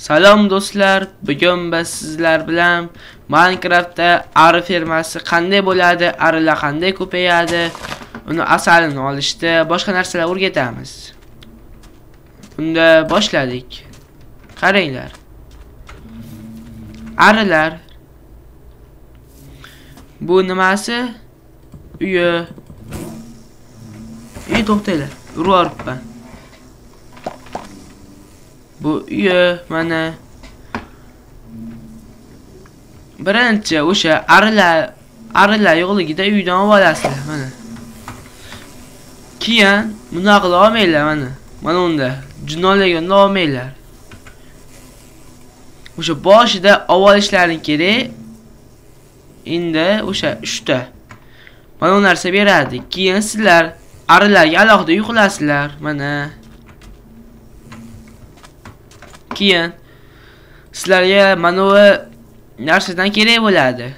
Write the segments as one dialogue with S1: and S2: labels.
S1: Salom do'stlar, bugun biz sizlar bilan Minecraftda ari fermasi qanday bo'ladi, arilar qanday ko'payadi, uni asalini olishda, boshqa narsalar o'rgatamiz. Unda boshladik. Qaranglar. Arilar. Bu nimasi? Uyi. Ey to'xtanglar. Urib Bu uyi mana birinchi o'sha arilar arilar yo'qligida uydan olib olasizlar mana. Keyin bunaqa qila olmanglar mana. Mana unda jinolarga olmanglar O'sha boshida olib olishlaring kerak. Endi o'sha 3 ta. Mana bu narsa beradi. Keyin sizlar arilarga alohida uy qilasizlar. Mana. Keyin sizlarga mana bu narsadan kerak bo'ladi.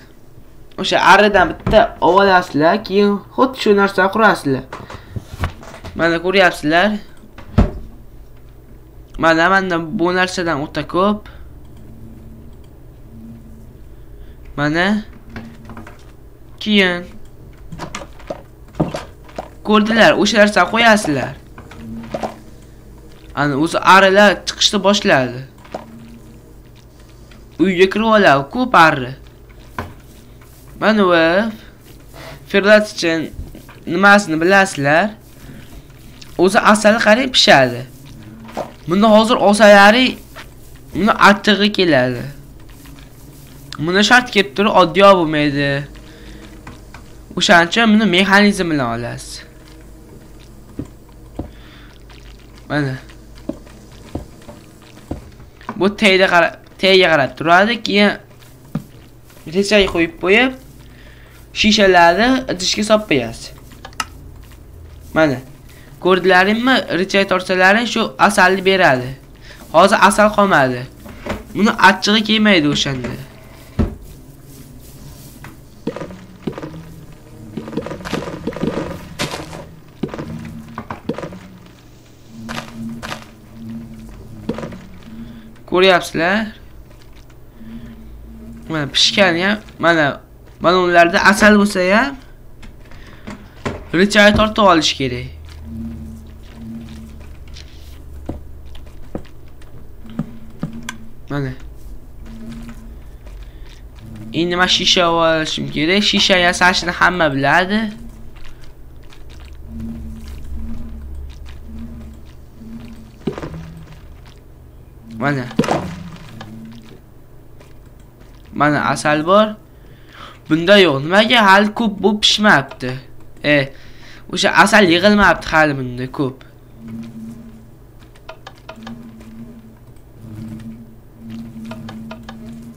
S1: O'sha aridan bitta olasizlar keyin xuddi shu narsani qurasizlar. Mana ko'ryapsizlar mana manda bu narsadan o'ta ko'p. Mana keyin ko'rdilar o'sha narsani qo'yasizlar. Ana o'zi arilar chiqishni boshladi. Uyga kirib oladi ko'p arri mana bu nimasini bilasizlar? O'zi asali qarang pishadi. Buni hozir olsalaring buni achchig'i keladi. Buni shart kelib turib oddiy bo'lmaydi o'shaning uchun buni mexanizm bilan olasiz. Mana. Bu teyga qarab teyga qarab turadi keyin rechaga qo'yib qo'yib shishalarni idishga solib qo'yasiz. Mana ko'rdilaringmi richay torsalaring shu asalni beradi. Hozir asal qolmadi. Buni achchig'i kelmaydi o'shanda. Ko'ryapsizlar. Mana pishgan ham mana mana ularda asal bo'lsa ham richay tortib olish kerak. Mana. Endi mana shisha olishim kerak. Shisha yasashni hamma biladi. Mana. Mana asal bor. Bunda yo'q. Nimaga hali ko'p bo'lib pishmabdi? E o'sha asal yig'ilmabdi hali bunda ko'p.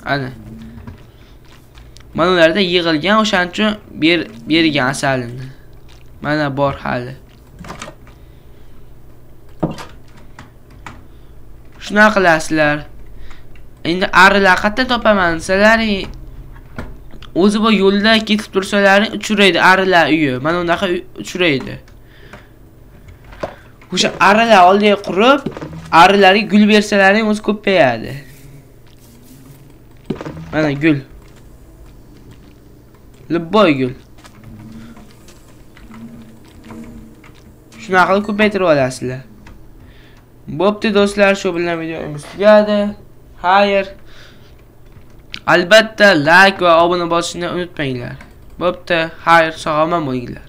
S1: Ana. Mana ularda yig'ilgan o'shaning uchun ber bergan asalini. Mana bor hali. Shunaqa qilasizlar. Endi arilar qayerdan topaman. Desalaring o'zi bu yo'lda ketib tursalaring uchraydi arilar uyi. Mana unaqa uchraydi. O'sha arilar oldiga qurib arilarga gul bersalaring o'zi ko'payadi mana gul. Любой gul. Shunaqa qilib ko'paytirib olasizlar. Bo'pti do'stlar shu bilan videomiz tugadi xayr albatta layk va obuna bosishni unutmanglar bo'pti xayr sog' omon bo'linglar